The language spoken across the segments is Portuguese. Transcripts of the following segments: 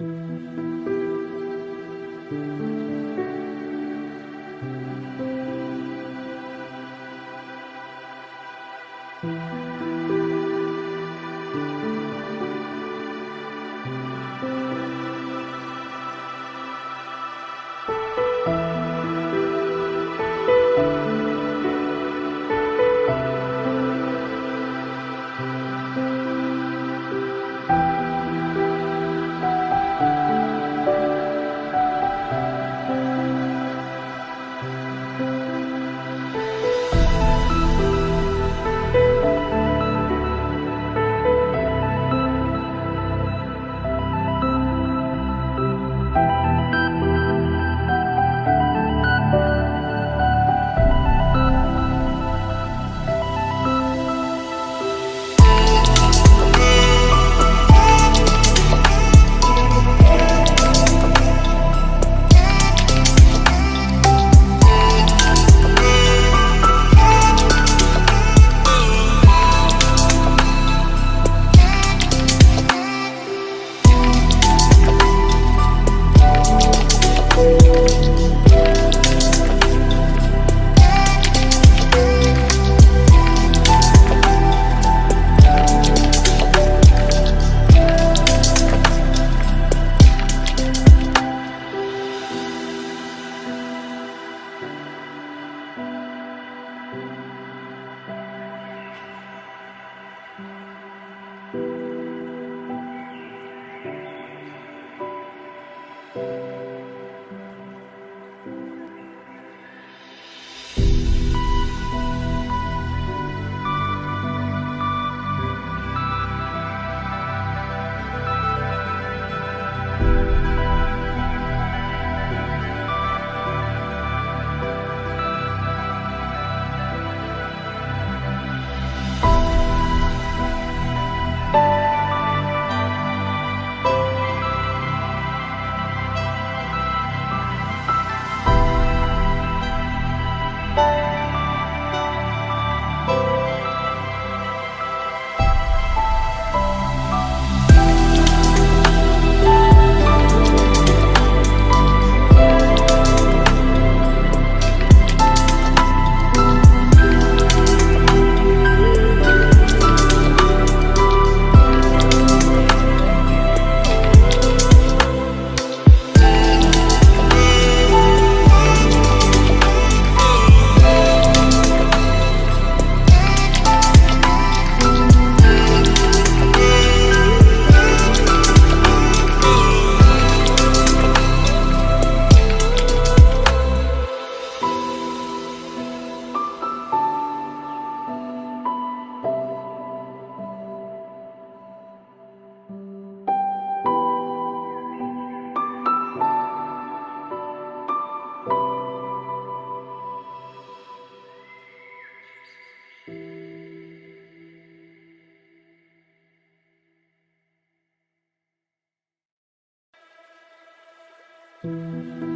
Música Música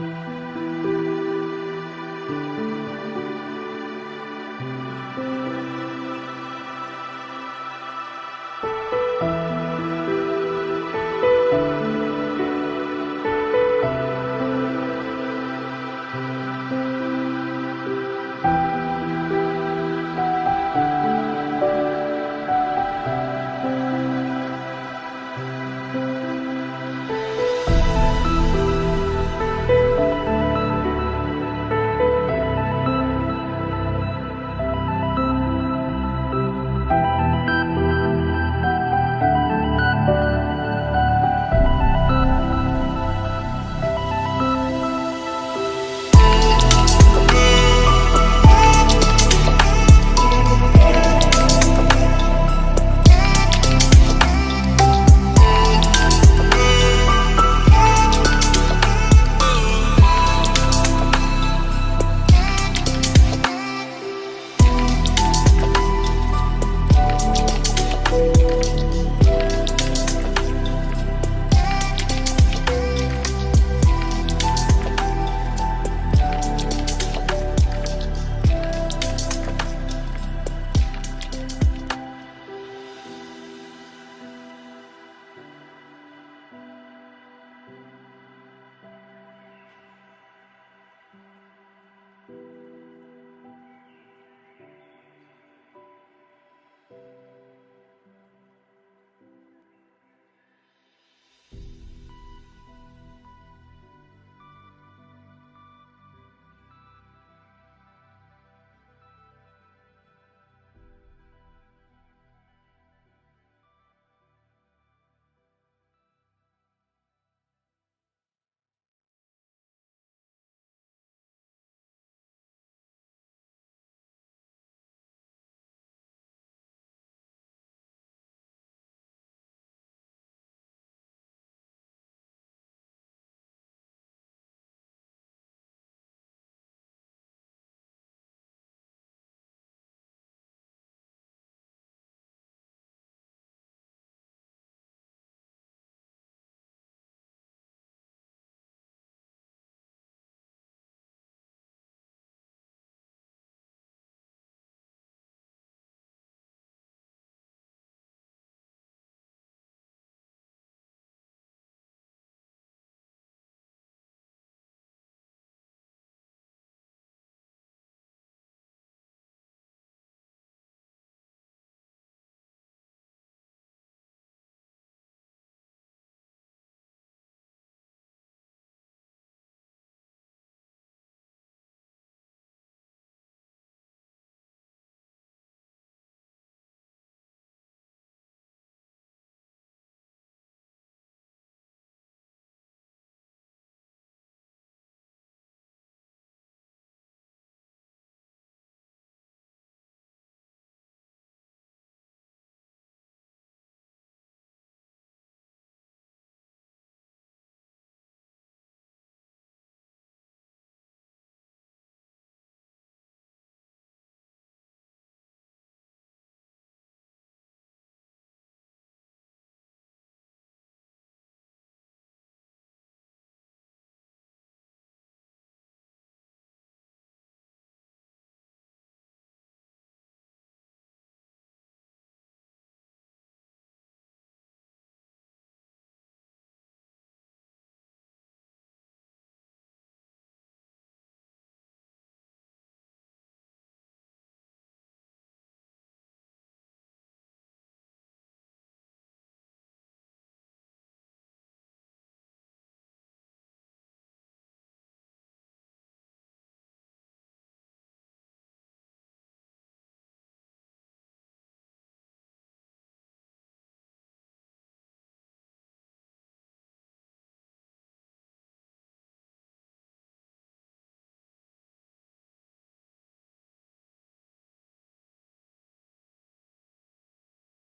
Música